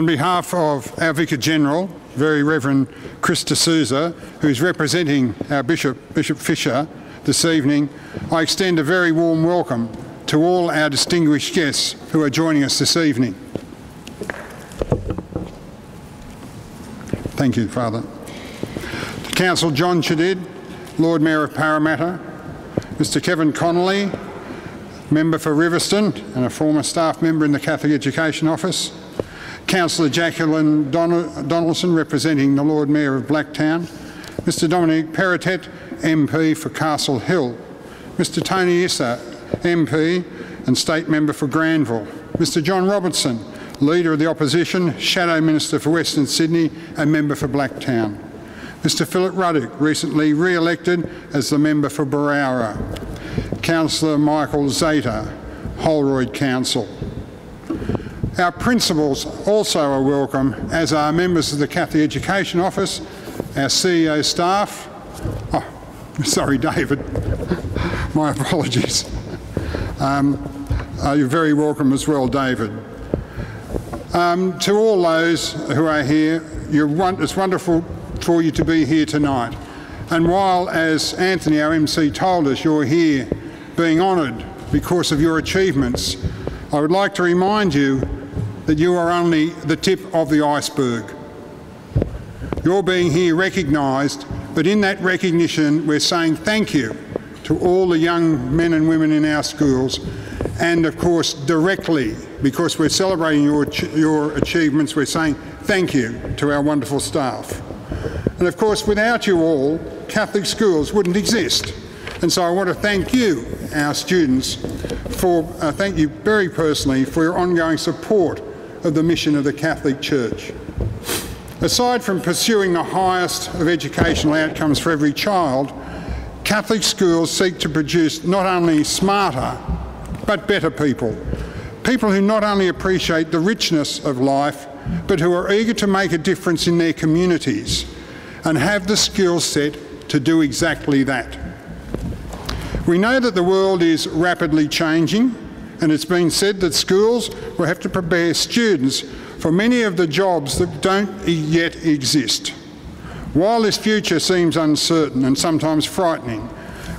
On behalf of our Vicar General, Very Reverend Chris D'Souza, who's representing our Bishop, Bishop Fisher, this evening, I extend a very warm welcome to all our distinguished guests who are joining us this evening. Thank you, Father. To Council John Chedid, Lord Mayor of Parramatta, Mr Kevin Conolly, Member for Riverstone and a former staff member in the Catholic Education Office, Councillor Jacqueline Donaldson representing the Lord Mayor of Blacktown, Mr Dominic Perrottet, MP for Castle Hill, Mr Tony Issa, MP and State Member for Granville, Mr John Robertson, Leader of the Opposition, Shadow Minister for Western Sydney and Member for Blacktown, Mr Philip Ruddock, recently re-elected as the Member for Berowra, Councillor Michael Zator, Holroyd Council. Our principals also are welcome, as are members of the Catholic Education Office, our CEO staff. Oh, sorry, David. My apologies. Um, uh, you're very welcome as well, David. Um, to all those who are here, it's wonderful for you to be here tonight. And while, as Anthony, our MC, told us, you're here being honoured because of your achievements, I would like to remind you that you are only the tip of the iceberg. You're being here recognised, but in that recognition, we're saying thank you to all the young men and women in our schools, and of course, directly, because we're celebrating your, your achievements, we're saying thank you to our wonderful staff. And of course, without you all, Catholic schools wouldn't exist. And so I want to thank you, our students, for uh, thank you very personally for your ongoing support of the mission of the Catholic Church. Aside from pursuing the highest of educational outcomes for every child, Catholic schools seek to produce not only smarter, but better people. People who not only appreciate the richness of life, but who are eager to make a difference in their communities and have the skill set to do exactly that. We know that the world is rapidly changing and it's been said that schools will have to prepare students for many of the jobs that don't yet exist. While this future seems uncertain and sometimes frightening,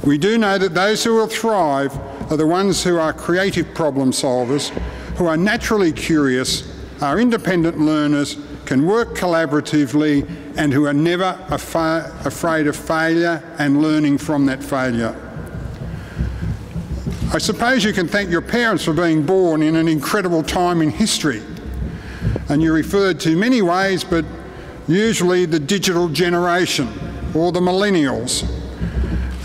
we do know that those who will thrive are the ones who are creative problem solvers, who are naturally curious, are independent learners, can work collaboratively, and who are never afraid of failure and learning from that failure. I suppose you can thank your parents for being born in an incredible time in history. And you referred to many ways, but usually the digital generation or the millennials.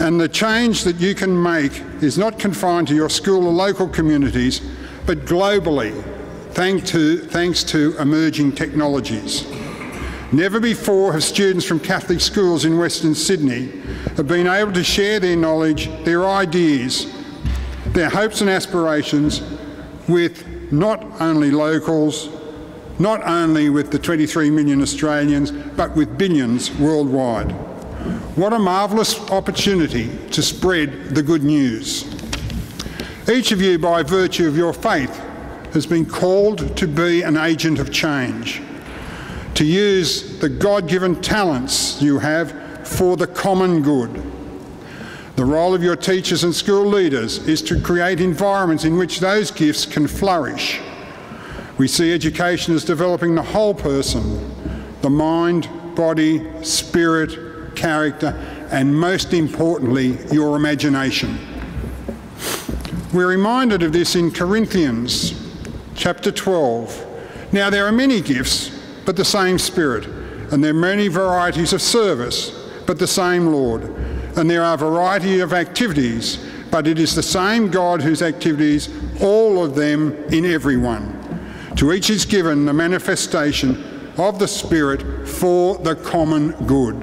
And the change that you can make is not confined to your school or local communities, but globally, thanks to, thanks to emerging technologies. Never before have students from Catholic schools in Western Sydney have been able to share their knowledge, their ideas, their hopes and aspirations with not only locals, not only with the 23 million Australians, but with billions worldwide. What a marvellous opportunity to spread the good news. Each of you, by virtue of your faith, has been called to be an agent of change, to use the God given talents you have for the common good the role of your teachers and school leaders is to create environments in which those gifts can flourish. We see education as developing the whole person, the mind, body, spirit, character, and most importantly, your imagination. We're reminded of this in Corinthians chapter 12. Now, there are many gifts, but the same Spirit, and there are many varieties of service, but the same Lord and there are a variety of activities, but it is the same God whose activities, all of them in everyone. To each is given the manifestation of the Spirit for the common good.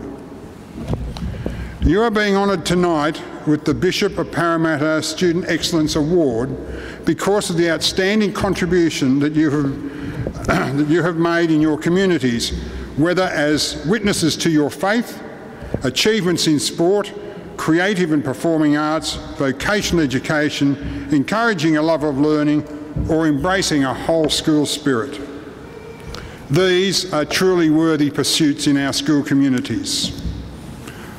You are being honoured tonight with the Bishop of Parramatta Student Excellence Award because of the outstanding contribution that you have, that you have made in your communities, whether as witnesses to your faith, achievements in sport, creative and performing arts, vocational education, encouraging a love of learning, or embracing a whole school spirit. These are truly worthy pursuits in our school communities.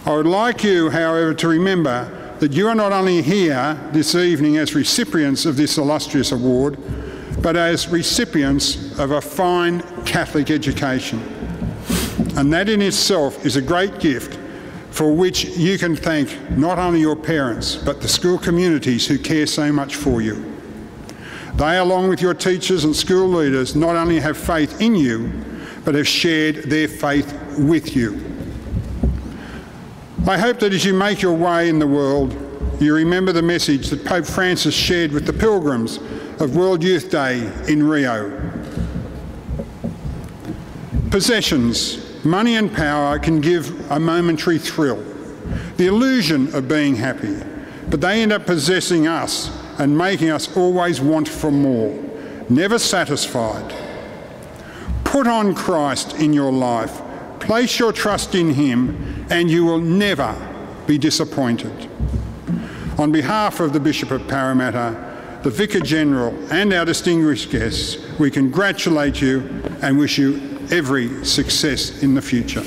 I would like you, however, to remember that you are not only here this evening as recipients of this illustrious award, but as recipients of a fine Catholic education. And that in itself is a great gift for which you can thank not only your parents, but the school communities who care so much for you. They, along with your teachers and school leaders, not only have faith in you, but have shared their faith with you. I hope that as you make your way in the world, you remember the message that Pope Francis shared with the pilgrims of World Youth Day in Rio. Possessions, money and power can give a momentary thrill, the illusion of being happy, but they end up possessing us and making us always want for more, never satisfied. Put on Christ in your life, place your trust in Him, and you will never be disappointed. On behalf of the Bishop of Parramatta, the Vicar General, and our distinguished guests, we congratulate you and wish you every success in the future.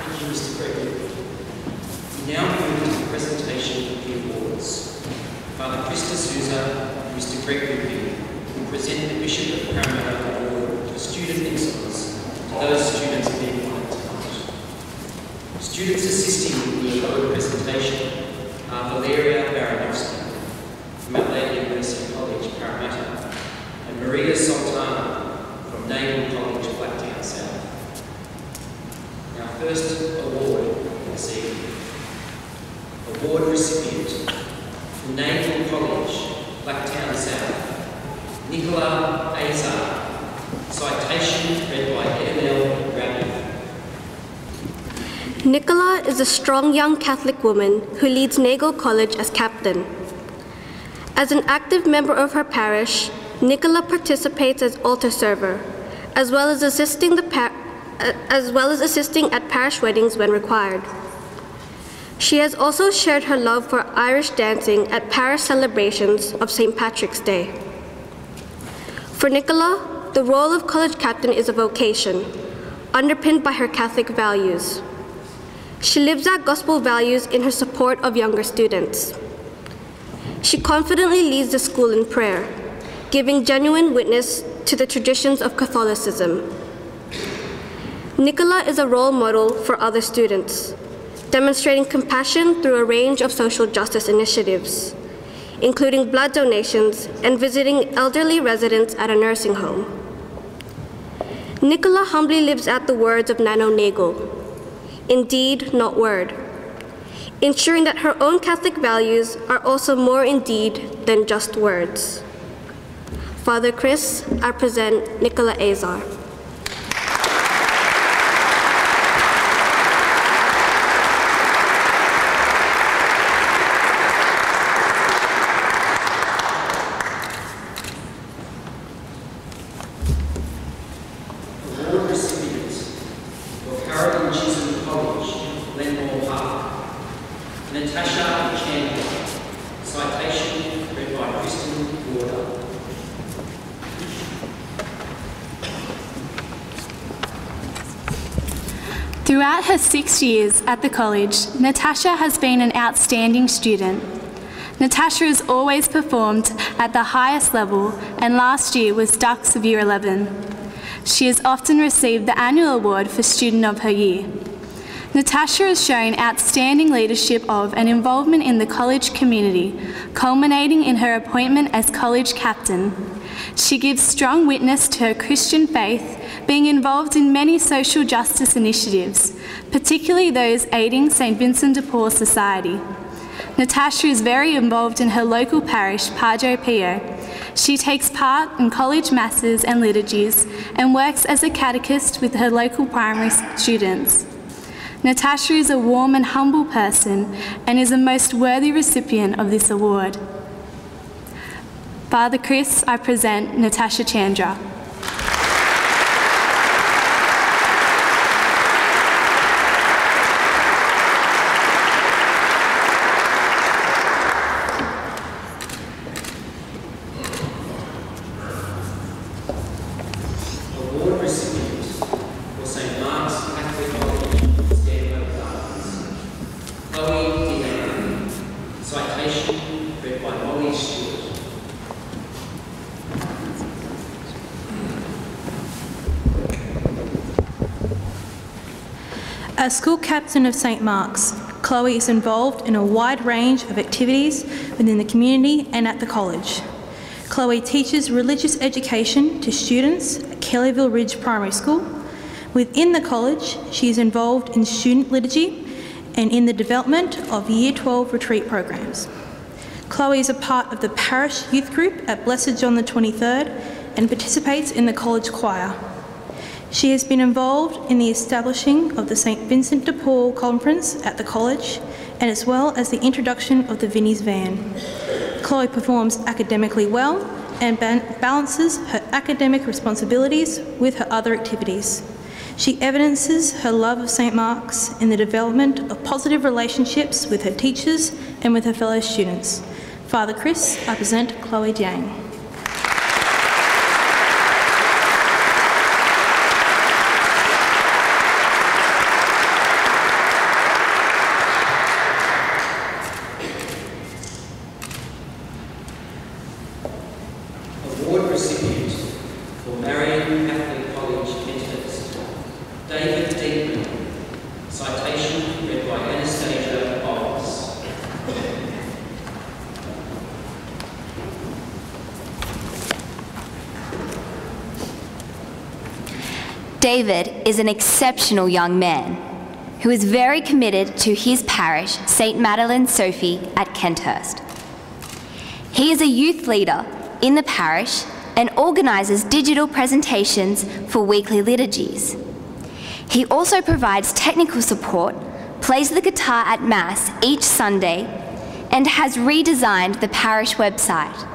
Thank you, Mr. Gregory. We now move to the presentation of the awards. Father Chris D'Souza and Mr. Greg Whitby will present the Bishop of Parramatta Award for Student Excellence to those students being. Students assisting in the award presentation are Valeria Baranowski from Adelaide University College, Parramatta, and Maria Sultana from Nagle College, Blacktown South. Our first award this evening. Award recipient from Nagle College, Blacktown South, Nicola Azar. Citation read by Rabi. Nicola is a strong young Catholic woman who leads Nagle College as captain. As an active member of her parish, Nicola participates as altar server, as well as assisting uh, as well as assisting at parish weddings when required. She has also shared her love for Irish dancing at parish celebrations of St. Patrick's Day. For Nicola, the role of college captain is a vocation, underpinned by her Catholic values. She lives out gospel values in her support of younger students. She confidently leads the school in prayer, giving genuine witness to the traditions of Catholicism. Nicola is a role model for other students, demonstrating compassion through a range of social justice initiatives, including blood donations and visiting elderly residents at a nursing home. Nicola humbly lives out the words of Nano Nagle, indeed, not word, ensuring that her own Catholic values are also more indeed than just words. Father Chris, I present Nicola Azar. Award recipient of Caroline Chisholm College, Glenmore Park. Natasha Chandler. Citation read by Kristen Warder. Throughout her six years at the college, Natasha has been an outstanding student. Natasha has always performed at the highest level and last year was Dux of Year 11. She has often received the annual award for Student of her Year. Natasha has shown outstanding leadership of and involvement in the college community, culminating in her appointment as college captain. She gives strong witness to her Christian faith, being involved in many social justice initiatives, particularly those aiding St Vincent de Paul Society. Natasha is very involved in her local parish, Padre Pio. She takes part in college masses and liturgies and works as a catechist with her local primary students. Natasha is a warm and humble person and is a most worthy recipient of this award. Father Chris, I present Natasha Chandra. As school captain of St Mark's, Chloe is involved in a wide range of activities within the community and at the college. Chloe teaches religious education to students at Kellyville Ridge Primary School. Within the college, she is involved in student liturgy and in the development of Year 12 retreat programs. Chloe is a part of the parish youth group at Blessed John the 23rd and participates in the college choir. She has been involved in the establishing of the St Vincent de Paul Conference at the college and as well as the introduction of the Vinnie's van. Chloe performs academically well and balances her academic responsibilities with her other activities. She evidences her love of St Mark's in the development of positive relationships with her teachers and with her fellow students. Father Chris, I present Chloe Jiang. Award recipient for Marian Catholic College, Kenthurst, David Deepman. Citation read by Anastasia Bowles. David is an exceptional young man who is very committed to his parish, St. Madeleine Sophie at Kenthurst. He is a youth leader in the parish and organises digital presentations for weekly liturgies. He also provides technical support, plays the guitar at Mass each Sunday, and has redesigned the parish website.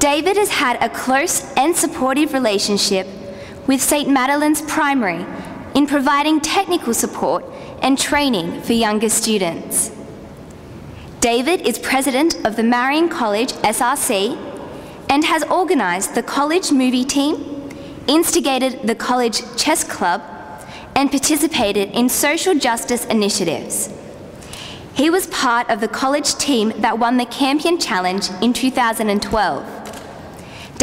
David has had a close and supportive relationship with St. Madeleine's Primary in providing technical support and training for younger students. David is president of the Marian College SRC and has organised the college movie team, instigated the college chess club, and participated in social justice initiatives. He was part of the college team that won the Campion Challenge in 2012.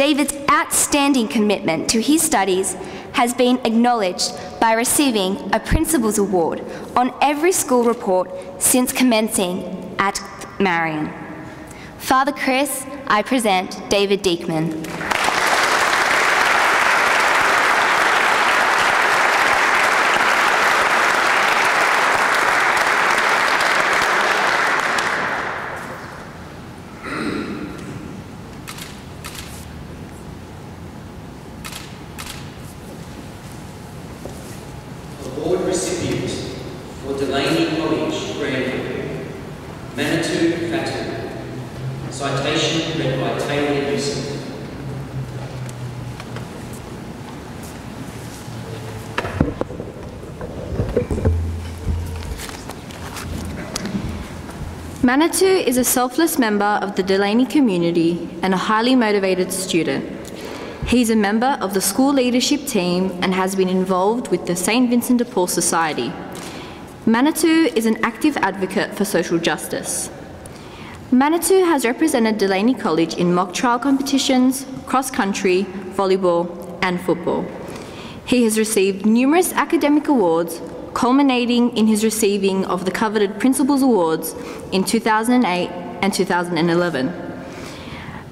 David's outstanding commitment to his studies has been acknowledged by receiving a Principal's Award on every school report since commencing at Marian. Father Chris, I present David Diekman. Award recipient for Delany College, Granville, Manitou Fatu. Citation read by Taylor Yusuf. Manitou is a selfless member of the Delany community and a highly motivated student. He's a member of the school leadership team and has been involved with the St. Vincent de Paul Society. Manitou is an active advocate for social justice. Manitou has represented Delany College in mock trial competitions, cross country, volleyball, and football. He has received numerous academic awards, culminating in his receiving of the coveted Principals Awards in 2008 and 2011.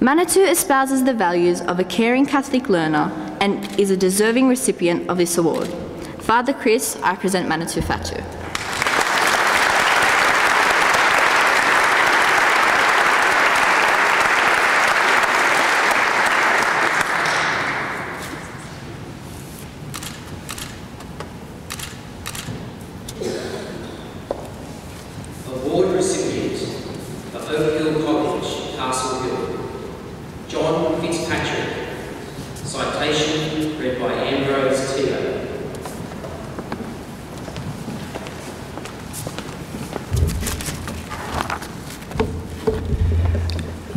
Manitou espouses the values of a caring Catholic learner and is a deserving recipient of this award. Father Chris, I present Manitou Fatu. Award recipient for Oak Hill College, Castle Hill, John Fitzpatrick. Citation read by Ambrose Teo.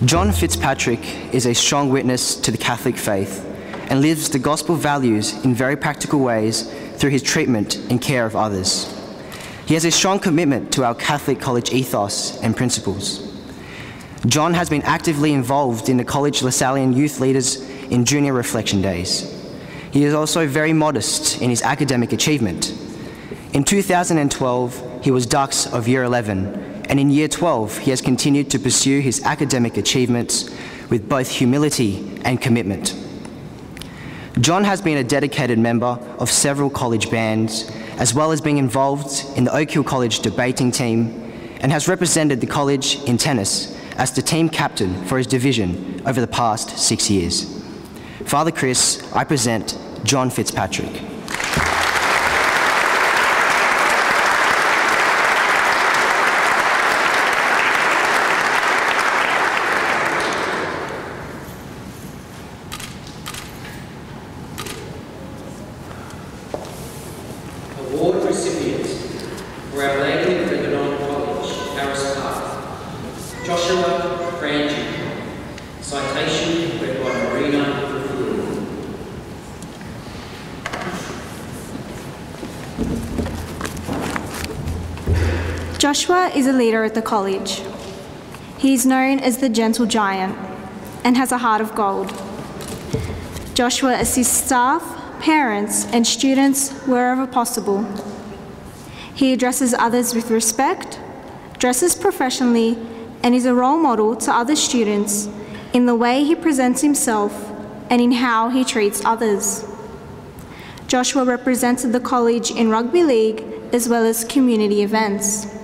John Fitzpatrick is a strong witness to the Catholic faith and lives the gospel values in very practical ways through his treatment and care of others. He has a strong commitment to our Catholic college ethos and principles. John has been actively involved in the college Lasallian youth leaders in junior reflection days. He is also very modest in his academic achievement. In 2012, he was Dux of Year 11, and in Year 12, he has continued to pursue his academic achievements with both humility and commitment. John has been a dedicated member of several college bands, as well as being involved in the Oak Hill College debating team, and has represented the college in tennis as the team captain for his division over the past six years. Father Chris, I present John Fitzpatrick. Award recipient for Our Lady of Lebanon College, Harris Park, Joshua Frangie. Citation read by Marina Rafuli. Joshua is a leader at the college. He is known as the gentle giant and has a heart of gold. Joshua assists staff, parents, and students wherever possible. He addresses others with respect, dresses professionally, and is a role model to other students in the way he presents himself and in how he treats others. Joshua represented the college in rugby league as well as community events.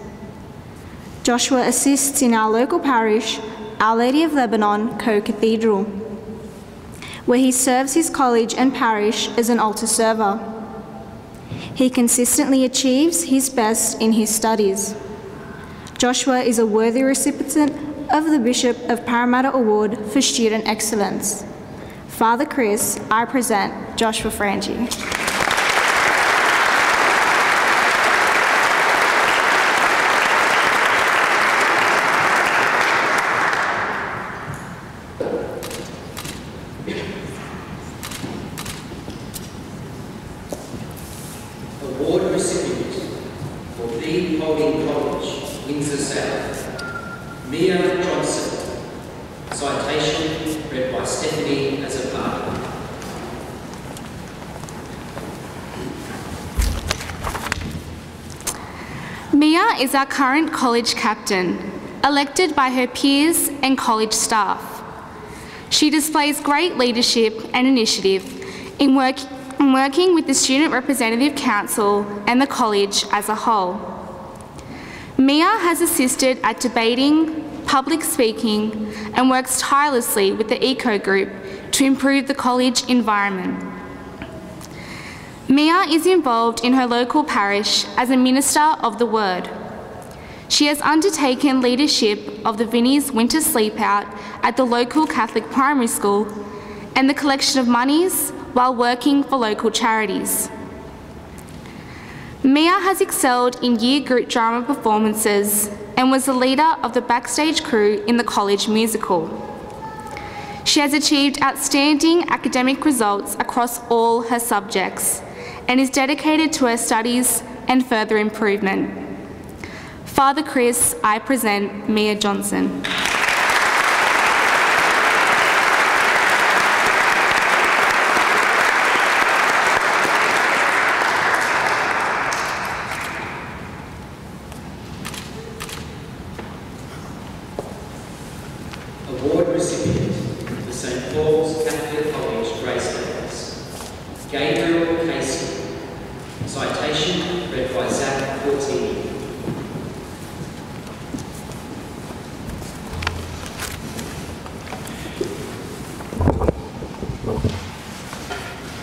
Joshua assists in our local parish, Our Lady of Lebanon Co Cathedral, where he serves his college and parish as an altar server. He consistently achieves his best in his studies. Joshua is a worthy recipient of the Bishop of Parramatta Award for Student Excellence. Father Chris, I present Joshua Frangie. Award recipient for Bede Polding College, Windsor South, Mia Johnson. Citation read by Stephanie Azapata. Mia is our current college captain, elected by her peers and college staff. She displays great leadership and initiative in, work, in working with the Student Representative Council and the college as a whole. Mia has assisted at debating, public speaking, and works tirelessly with the Eco Group to improve the college environment. Mia is involved in her local parish as a minister of the Word. She has undertaken leadership of the Vinnie's Winter Sleepout at the local Catholic primary school and the collection of monies while working for local charities. Mia has excelled in year group drama performances and was the leader of the backstage crew in the college musical. She has achieved outstanding academic results across all her subjects and is dedicated to her studies and further improvement. Father Chris, I present Mia Johnson. Award recipient for St Paul's Catholic College Greystanes, Gabriel Casey. Citation read by Zach Fortini.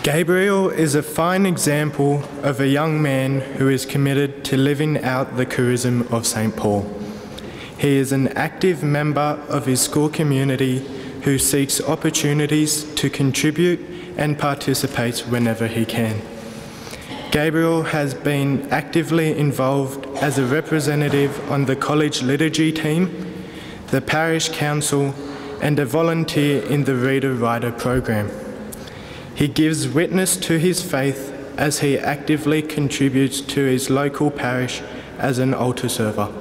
Gabriel is a fine example of a young man who is committed to living out the charism of St. Paul. He is an active member of his school community who seeks opportunities to contribute and participate whenever he can. Gabriel has been actively involved as a representative on the college liturgy team, the parish council, and a volunteer in the Reader Writer program. He gives witness to his faith as he actively contributes to his local parish as an altar server,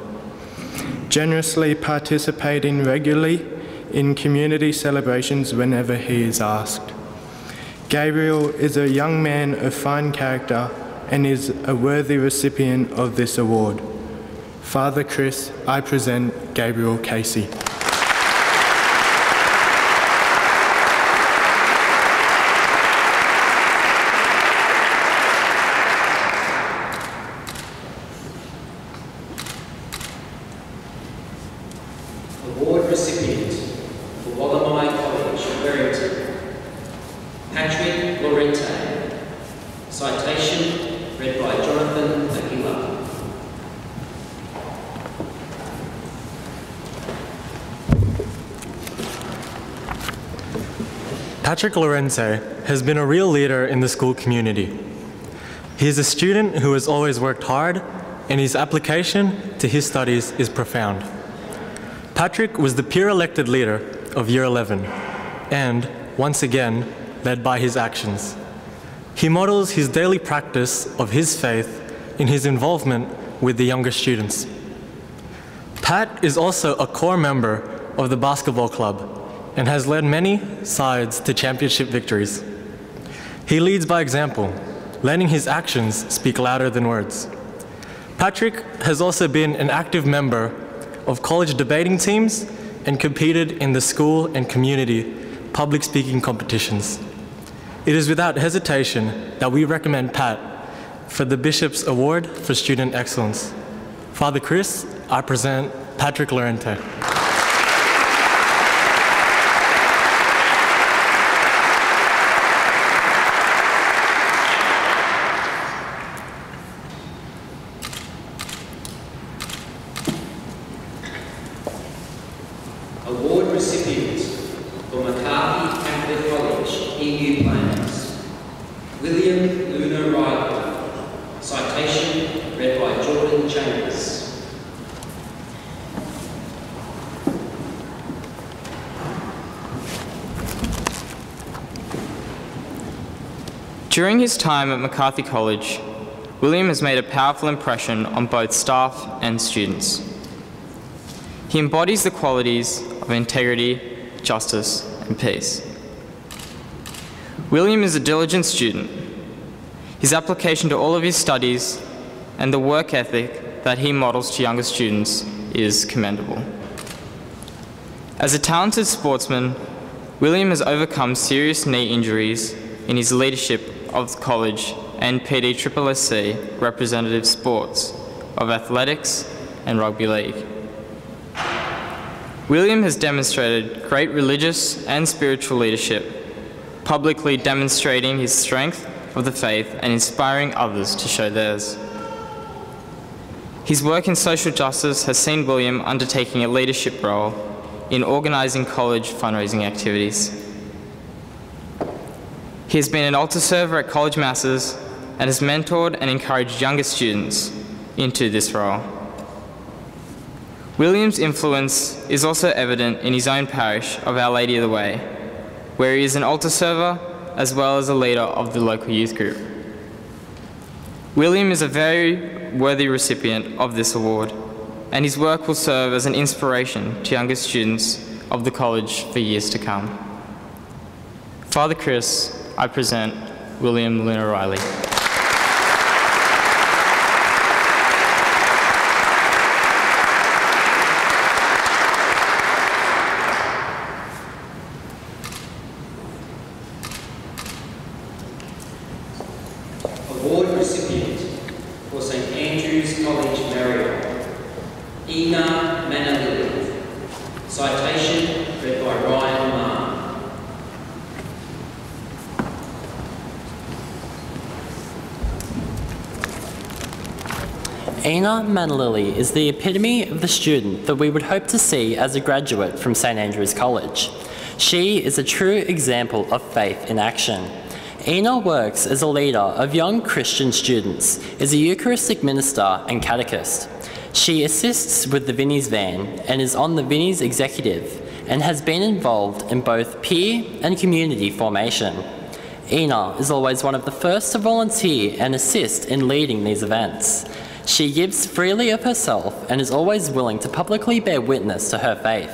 generously participating regularly in community celebrations whenever he is asked. Gabriel is a young man of fine character and is a worthy recipient of this award. Father Chris, I present Gabriel Casey. Award recipient for Wallamai College, Wellington, Patrick Lorente. Citation read by Jonathan Aguilar. Patrick Lorenzo has been a real leader in the school community. He is a student who has always worked hard, and his application to his studies is profound. Patrick was the peer elected leader of Year 11, and, once again, led by his actions. He models his daily practice of his faith in his involvement with the younger students. Pat is also a core member of the basketball club and has led many sides to championship victories. He leads by example, letting his actions speak louder than words. Patrick has also been an active member of college debating teams and competed in the school and community public speaking competitions. It is without hesitation that we recommend Pat for the Bishop's Award for Student Excellence. Father Chris, I present Patrick Lorente. Award recipient for McCarthy Catholic College, Emu Plains. William Luna Riley. Citation read by Jordan Chambers. During his time at McCarthy College, William has made a powerful impression on both staff and students. He embodies the qualities of integrity, justice, and peace. William is a diligent student. His application to all of his studies and the work ethic that he models to younger students is commendable. As a talented sportsman, William has overcome serious knee injuries in his leadership of the college and PDSSC representative sports of athletics and rugby league. William has demonstrated great religious and spiritual leadership, publicly demonstrating his strength of the faith and inspiring others to show theirs. His work in social justice has seen William undertaking a leadership role in organising college fundraising activities. He has been an altar server at college masses and has mentored and encouraged younger students into this role. William's influence is also evident in his own parish of Our Lady of the Way, where he is an altar server as well as a leader of the local youth group. William is a very worthy recipient of this award, and his work will serve as an inspiration to younger students of the college for years to come. Father Chris, I present William for St Andrew's College, Marayong. Ina Manalili. Citation read by Ryan Marr. Ina Manalili is the epitome of the student that we would hope to see as a graduate from St Andrews College. She is a true example of faith in action. Ina works as a leader of young Christian students, is a Eucharistic minister and catechist. She assists with the Vinnie's van and is on the Vinnie's executive and has been involved in both peer and community formation. Ina is always one of the first to volunteer and assist in leading these events. She gives freely of herself and is always willing to publicly bear witness to her faith.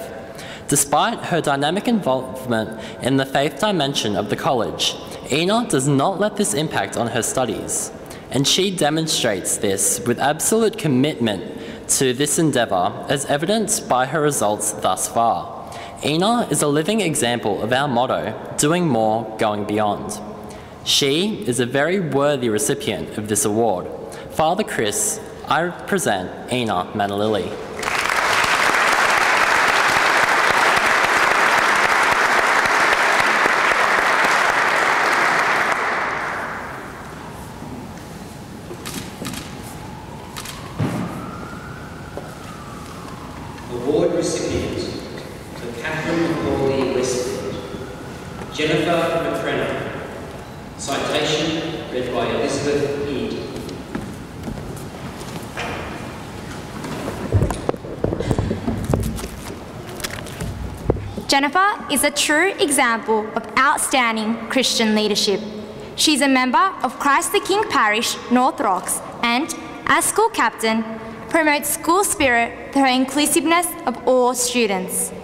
Despite her dynamic involvement in the faith dimension of the college, Ina does not let this impact on her studies. and she demonstrates this with absolute commitment to this endeavour as evidenced by her results thus far. Ina is a living example of our motto, doing more, going beyond. She is a very worthy recipient of this award. Father Chris, I present Ina Manalili. Award recipient for Catherine McAuley Westmead, Jennifer McCrenna. Citation read by Elizabeth Jennifer is a true example of outstanding Christian leadership. She's a member of Christ the King Parish, North Rocks, and, as school captain, promotes school spirit through her inclusiveness of all students.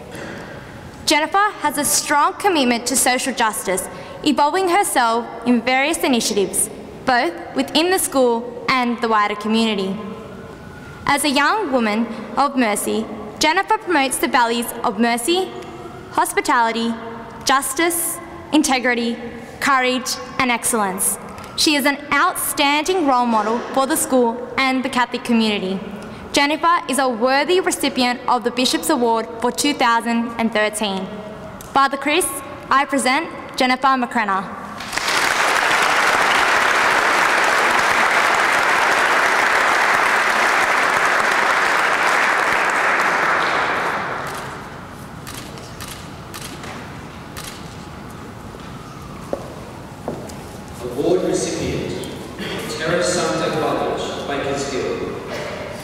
Jennifer has a strong commitment to social justice, involving herself in various initiatives, both within the school and the wider community. As a young woman of mercy, Jennifer promotes the values of mercy, hospitality, justice, integrity, courage, and excellence. She is an outstanding role model for the school and the Catholic community. Jennifer is a worthy recipient of the Bishop's Award for 2013. Father Chris, I present Jennifer McCrenna.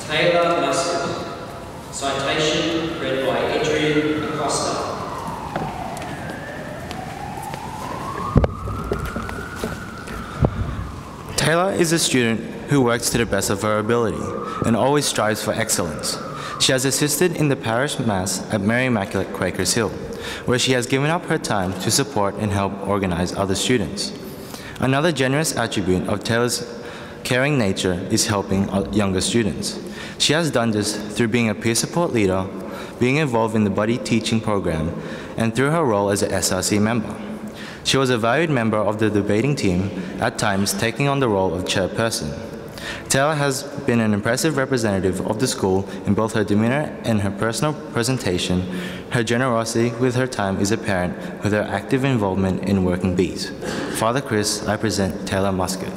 Taylor Muscat. Citation read by Adrian Acosta. Taylor is a student who works to the best of her ability and always strives for excellence. She has assisted in the parish mass at Mary Immaculate Quakers Hill, where she has given up her time to support and help organize other students. Another generous attribute of Taylor's caring nature is helping younger students. She has done this through being a peer support leader, being involved in the buddy teaching program, and through her role as a SRC member. She was a valued member of the debating team, at times taking on the role of chairperson. Taylor has been an impressive representative of the school in both her demeanor and her personal presentation. Her generosity with her time is apparent with her active involvement in working bees. Father Chris, I present Taylor Muscat.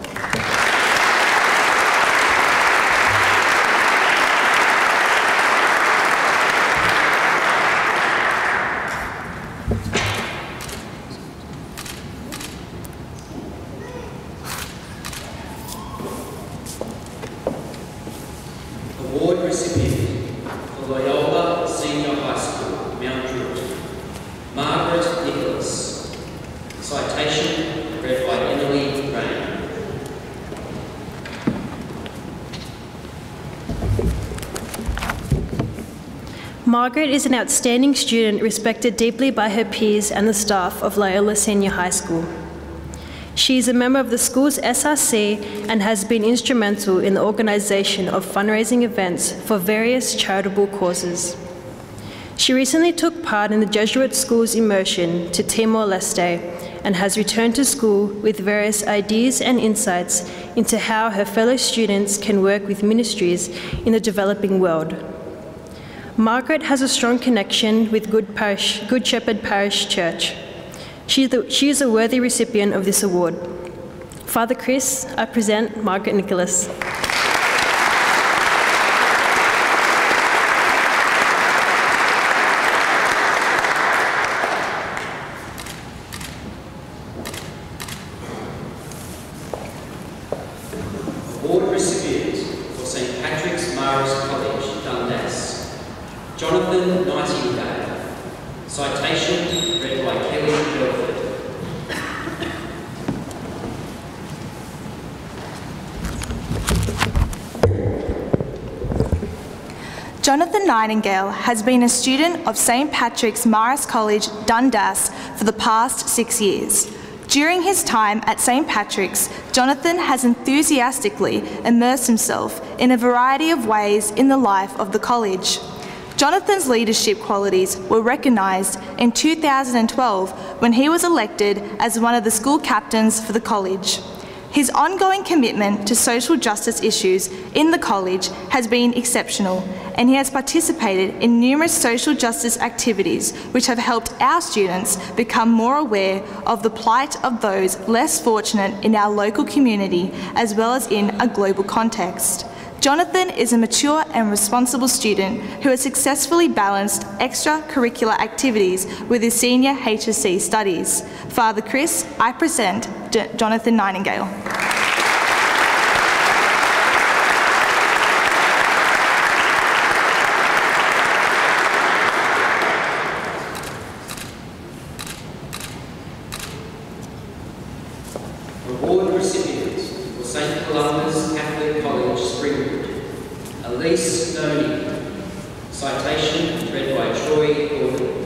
Award recipient for Loyola Senior High School, Mount Druitt, Margaret Nicholas. Citation read by Emily Rain. Margaret is an outstanding student respected deeply by her peers and the staff of Loyola Senior High School. She is a member of the school's SRC and has been instrumental in the organisation of fundraising events for various charitable causes. She recently took part in the Jesuit school's immersion to Timor Leste and has returned to school with various ideas and insights into how her fellow students can work with ministries in the developing world. Margaret has a strong connection with Good, Parish, Good Shepherd Parish Church. She the, she is a worthy recipient of this award. Father Chris, I present Margaret Nicholas. Award recipient for St Patrick's Marist College, Dundas, Jonathan Nightingale. Citation read by Kelly Belford. Jonathan Nightingale has been a student of St Patrick's Marist College, Dundas, for the past six years. During his time at St. Patrick's, Jonathan has enthusiastically immersed himself in a variety of ways in the life of the college. Jonathan's leadership qualities were recognised in 2012 when he was elected as one of the school captains for the college. His ongoing commitment to social justice issues in the college has been exceptional, and he has participated in numerous social justice activities which have helped our students become more aware of the plight of those less fortunate in our local community as well as in a global context. Jonathan is a mature and responsible student who has successfully balanced extracurricular activities with his senior HSC studies. Father Chris, I present Jonathan Nightingale. Award recipients for St. Columba's Catholic College, Springwood. Elise Stoney. Citation read by Troy Gordon.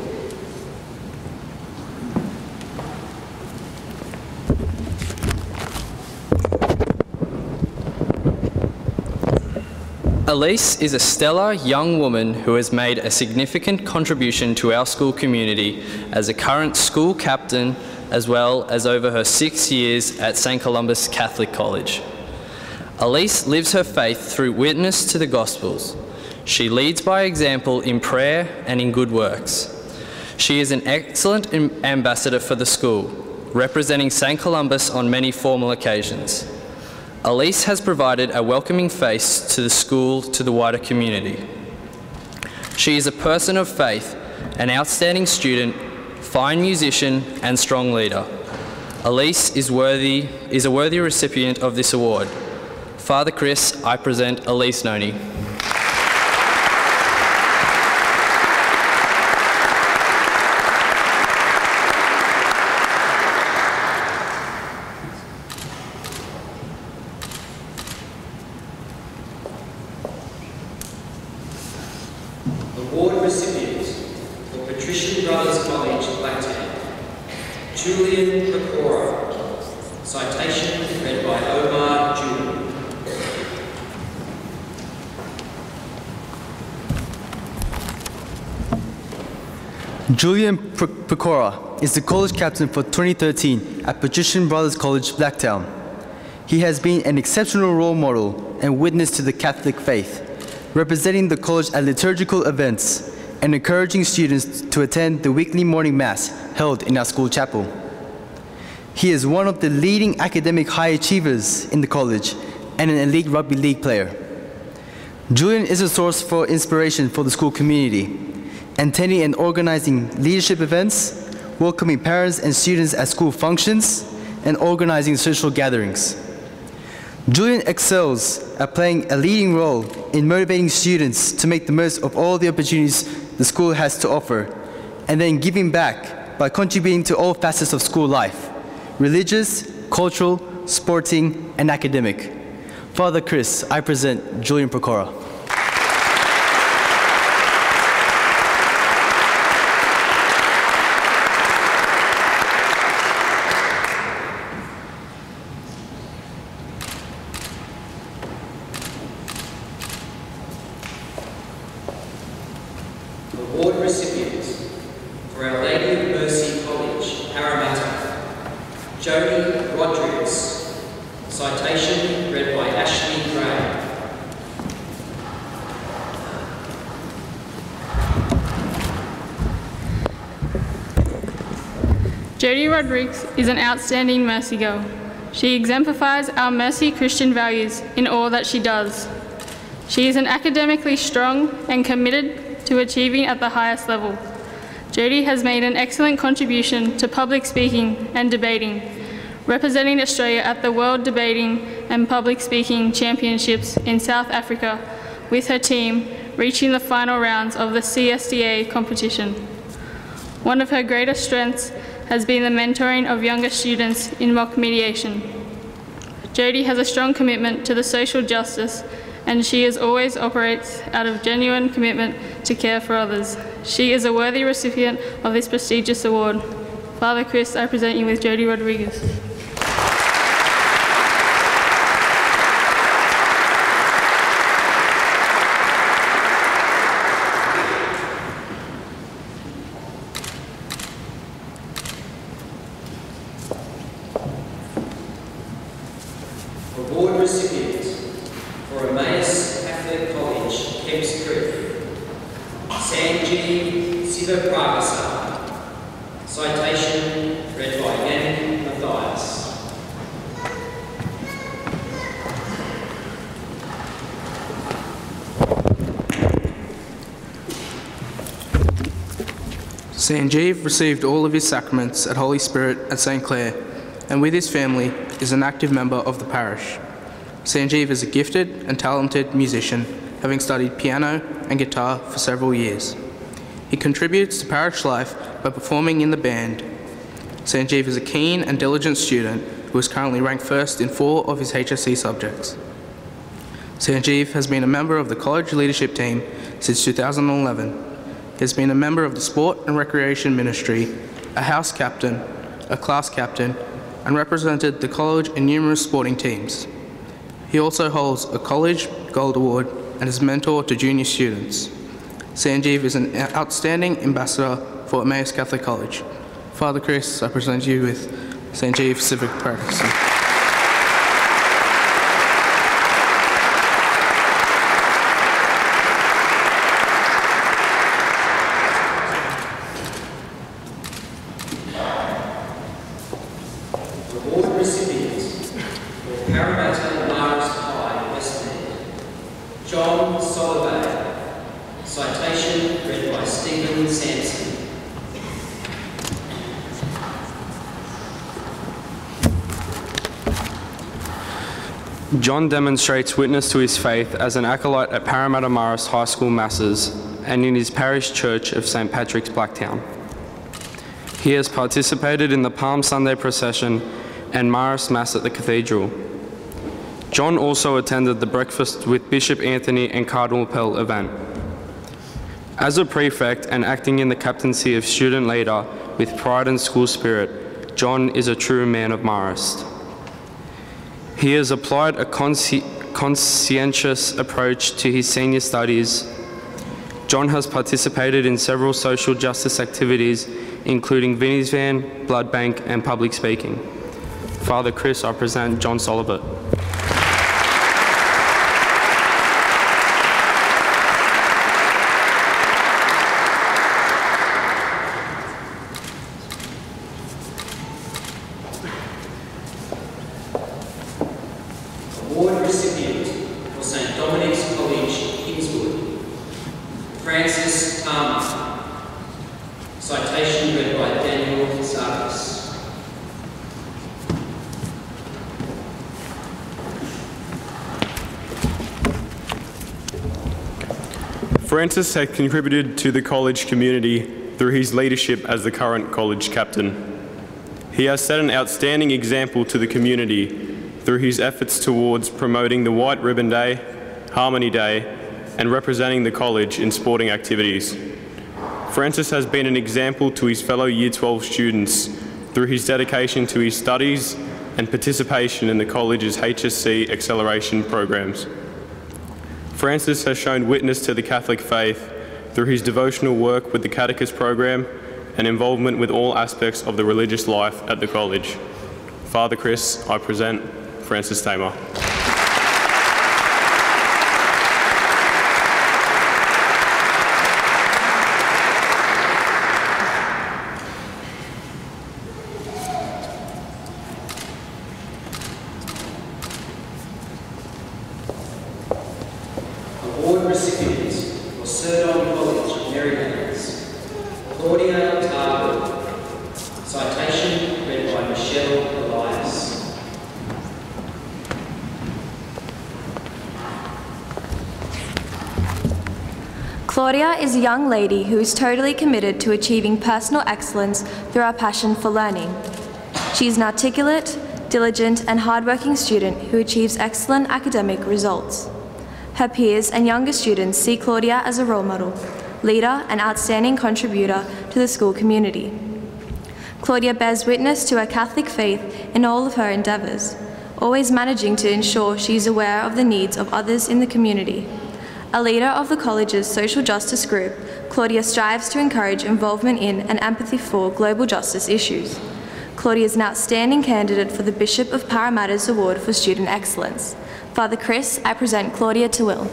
Elise is a stellar young woman who has made a significant contribution to our school community as a current school captain as well as over her six years at St. Columba's Catholic College. Elise lives her faith through witness to the Gospels. She leads by example in prayer and in good works. She is an excellent ambassador for the school, representing St. Columba's on many formal occasions. Elise has provided a welcoming face to the school to the wider community. She is a person of faith, an outstanding student, fine musician, and strong leader. Elise is worthy is a worthy recipient of this award. Father Chris, I present Elise Noni. Award recipients for Patrician Brothers College, Blacktown. Julian Pecora. Citation read by Omar Jr. Julian Pecora is the college captain for 2013 at Patrician Brothers College, Blacktown. He has been an exceptional role model and witness to the Catholic faith, representing the college at liturgical events and encouraging students to attend the weekly morning mass held in our school chapel. He is one of the leading academic high achievers in the college and an elite rugby league player. Julian is a source for inspiration for the school community, attending and organizing leadership events, welcoming parents and students at school functions, and organizing social gatherings. Julian excels at playing a leading role in motivating students to make the most of all the opportunities the school has to offer, and then giving back by contributing to all facets of school life religious, cultural, sporting, and academic. Father Chris, I present Julian Pecora. Award recipients for Our Lady of Mercy College, Parramatta. Jody Rodriguez. Citation read by Ashley Gray. Jodie Rodriguez is an outstanding Mercy girl. She exemplifies our Mercy Christian values in all that she does. She is an academically strong and committed to achieving at the highest level. Jodie has made an excellent contribution to public speaking and debating, representing Australia at the World Debating and Public Speaking Championships in South Africa with her team reaching the final rounds of the CSDA competition. One of her greatest strengths has been the mentoring of younger students in mock mediation. Jodie has a strong commitment to the social justice and she as always operates out of genuine commitment to care for others. She is a worthy recipient of this prestigious award. Father Chris, I present you with Jody Rodriguez. Award recipient for Emmaus Catholic College, Kemps Creek, Sanjeev Sivaprasad. Citation read by Yannick Matthias. Sanjeev received all of his sacraments at Holy Spirit at St. Clair, and with his family is an active member of the parish. Sanjeev is a gifted and talented musician, having studied piano and guitar for several years. He contributes to parish life by performing in the band. Sanjeev is a keen and diligent student who is currently ranked first in four of his HSC subjects. Sanjeev has been a member of the college leadership team since 2011. Has been a member of the Sport and Recreation Ministry, a house captain, a class captain, and represented the college in numerous sporting teams. He also holds a College Gold Award and is mentor to junior students. Sanjeev is an outstanding ambassador for Emmaus Catholic College. Father Chris, I present you with Sanjeev Sivaprasad. Award recipient for Parramatta Marist High, Westmead, John Soloway. Citation read by Stephen Sampson. John demonstrates witness to his faith as an acolyte at Parramatta Marist High School Masses and in his parish church of St. Patrick's Blacktown. He has participated in the Palm Sunday procession and Marist Mass at the Cathedral. John also attended the breakfast with Bishop Anthony and Cardinal Pell event. As a prefect and acting in the captaincy of student leader with pride and school spirit, John is a true man of Marist. He has applied a consci- conscientious approach to his senior studies. John has participated in several social justice activities, including Vinnie's Van, Blood Bank, and public speaking. Father Chris, I present John Solibert. Award recipient for St. Dominic's College, Kingswood, Francis Tarma. Citation read by Daniel Sarkis. Francis has contributed to the college community through his leadership as the current college captain. He has set an outstanding example to the community through his efforts towards promoting the White Ribbon Day, Harmony Day, and representing the college in sporting activities. Francis has been an example to his fellow Year 12 students through his dedication to his studies and participation in the college's HSC acceleration programs. Francis has shown witness to the Catholic faith through his devotional work with the Catechist program and involvement with all aspects of the religious life at the college. Father Chris, I present Francis Tamer. Award recipients for Cerdon College, Merrylands, Claudia Tarver. Citation read by Michelle Elias. Claudia is a young lady who is totally committed to achieving personal excellence through her passion for learning. She is an articulate, diligent, and hardworking student who achieves excellent academic results. Her peers and younger students see Claudia as a role model, leader, and outstanding contributor to the school community. Claudia bears witness to her Catholic faith in all of her endeavours, always managing to ensure she is aware of the needs of others in the community. A leader of the college's social justice group, Claudia strives to encourage involvement in and empathy for global justice issues. Claudia is an outstanding candidate for the Bishop of Parramatta's Award for Student Excellence. Father Chris, I present Claudia to Will.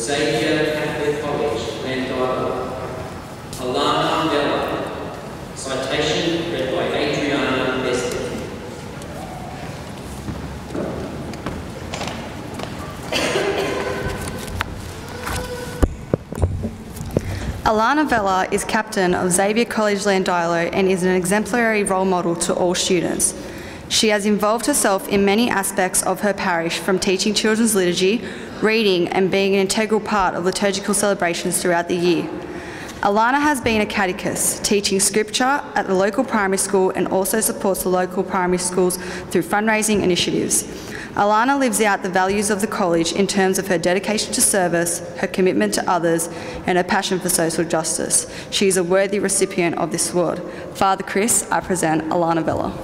Xavier Catholic College, Llandilo, Alana Vella. Citation read by Adriana Beston. Alana Vella is captain of Xavier College Llandilo and is an exemplary role model to all students. She has involved herself in many aspects of her parish, from teaching children's liturgy, reading, and being an integral part of liturgical celebrations throughout the year. Alana has been a catechist, teaching scripture at the local primary school and also supports the local primary schools through fundraising initiatives. Alana lives out the values of the college in terms of her dedication to service, her commitment to others, and her passion for social justice. She is a worthy recipient of this award. Father Chris, I present Alana Vella.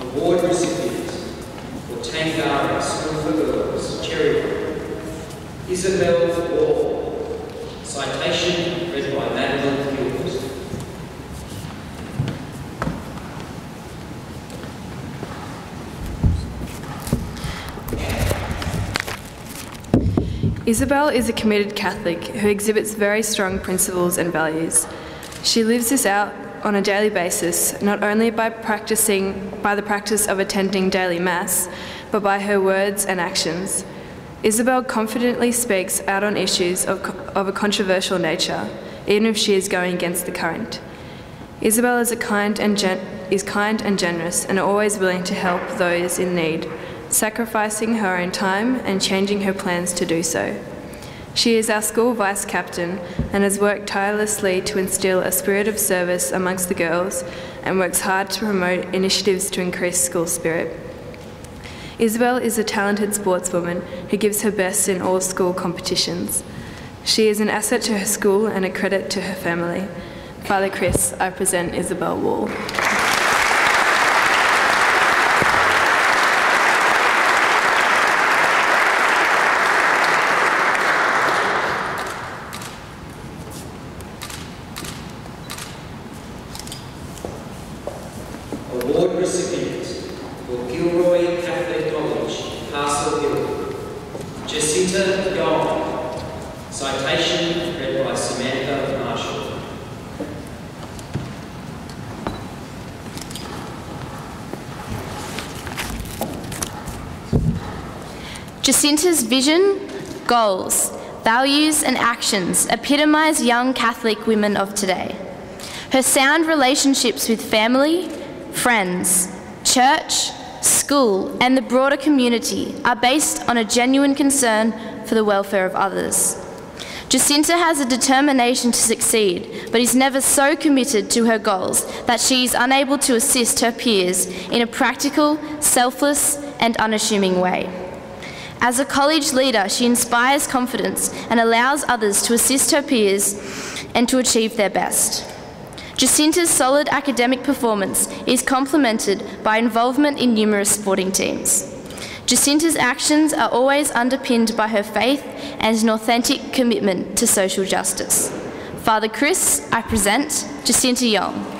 Award recipient for Tangara School for Girls, Cherry Isabel Wall. Citation read by Madeline Gilbert. Isabel is a committed Catholic who exhibits very strong principles and values. She lives this out on a daily basis, not only by practicing by the practice of attending daily mass, but by her words and actions. Isabel confidently speaks out on issues of, of a controversial nature, even if she is going against the current. Isabel is a kind and is kind and generous and always willing to help those in need, sacrificing her own time and changing her plans to do so. She is our school vice captain and has worked tirelessly to instill a spirit of service amongst the girls and works hard to promote initiatives to increase school spirit. Isabel is a talented sportswoman who gives her best in all school competitions. She is an asset to her school and a credit to her family. Father Chris, I present Isabel Wall. Award recipient for Gilroy Catholic College, Castle Hill, Jacinta Young. Citation read by Samantha Marshall. Jacinta's vision, goals, values, and actions epitomise young Catholic women of today. Her sound relationships with family, friends, church, school, and the broader community are based on a genuine concern for the welfare of others. Jacinta has a determination to succeed, but is never so committed to her goals that she is unable to assist her peers in a practical, selfless, and unassuming way. As a college leader, she inspires confidence and allows others to assist her peers and to achieve their best. Jacinta's solid academic performance is complemented by involvement in numerous sporting teams. Jacinta's actions are always underpinned by her faith and an authentic commitment to social justice. Father Chris, I present Jacinta Young.